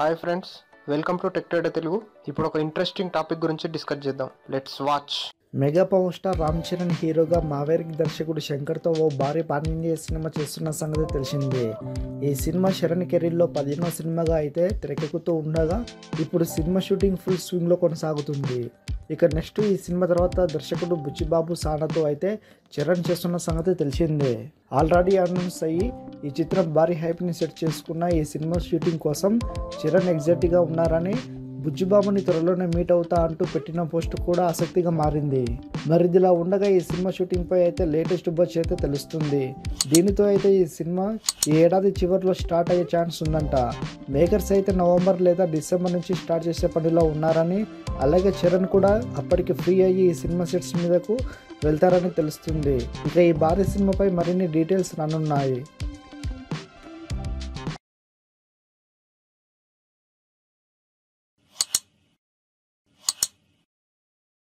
Hi friends welcome to tech trader Telugu ఇప్పుడు ఒక interesting topic గురించి డిస్కస్ చేద్దాం. Let's watch mega power star Ram Charan హీరోగా మావేరికి దర్శకుడు శంకర్తో ఓ భారీ పాన్ ఇండియా సినిమా చేస్తున్న సంగతి తెలిసిందే. ఈ సినిమా శరణ్ కెరీర్లో పదిహేనో సినిమాగా అయితే తెరకెక్కుతూ ఉండగా ఇప్పుడు సినిమా షూటింగ్ ఫుల్ స్వింగ్లో కొనసాగుతుంది. ఇక నెక్స్ట్ ఈ సినిమా తర్వాత దర్శకుడు బుచ్చిబాబు సానాతో అయితే చరణ్ చేస్తున్న సంగతి తెలిసిందే. ఆల్రెడీ అనౌన్స్ అయ్యి ఈ చిత్రం భారీ హైప్ని సెట్ చేసుకున్న ఈ సినిమా షూటింగ్ కోసం చరణ్ ఎగ్జైట్గా ఉన్నారని బుజ్జిబాబుని త్వరలోనే మీట్ అవుతా అంటూ పెట్టిన పోస్ట్ కూడా ఆసక్తిగా మారింది. మరి ఇదిలా ఉండగా ఈ సినిమా షూటింగ్పై అయితే లేటెస్ట్ బజ్ అయితే తెలుస్తుంది. దీనితో అయితే ఈ సినిమా ఈ ఏడాది చివరిలో స్టార్ట్ అయ్యే ఛాన్స్ ఉందంట. మేకర్స్ అయితే నవంబర్ లేదా డిసెంబర్ నుంచి స్టార్ట్ చేసే పనిలో ఉన్నారని అలాగే చరణ్ కూడా అప్పటికి ఫ్రీ అయ్యి ఈ సినిమా సెట్స్ మీదకు వెళ్తారని తెలుస్తుంది. ఇక ఈ భారీ సినిమాపై మరిన్ని డీటెయిల్స్ రానున్నాయి.